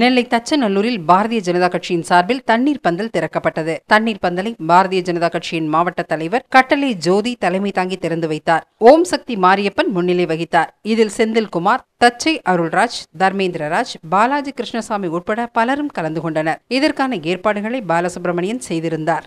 நெல்லை தச்சநல்லூரில் பாரதிய ஜனதா கட்சியின் சார்பில் தண்ணீர் பந்தல் திறக்கப்பட்டது. தண்ணீர் பந்தலை பாரதிய ஜனதா கட்சியின் மாவட்ட தலைவர் கட்டளை ஜோதி தலைமை தாங்கி திறந்து வைத்தார். ஓம் சக்தி மாரியப்பன் முன்னிலை வகித்தார். இதில் செந்தில்குமார் தச்சை அருள்ராஜ் தர்மேந்திரராஜ் பாலாஜி கிருஷ்ணசாமி உட்பட பலரும் கலந்து கொண்டனர். இதற்கான ஏற்பாடுகளை பாலசுப்ரமணியன் செய்திருந்தார்.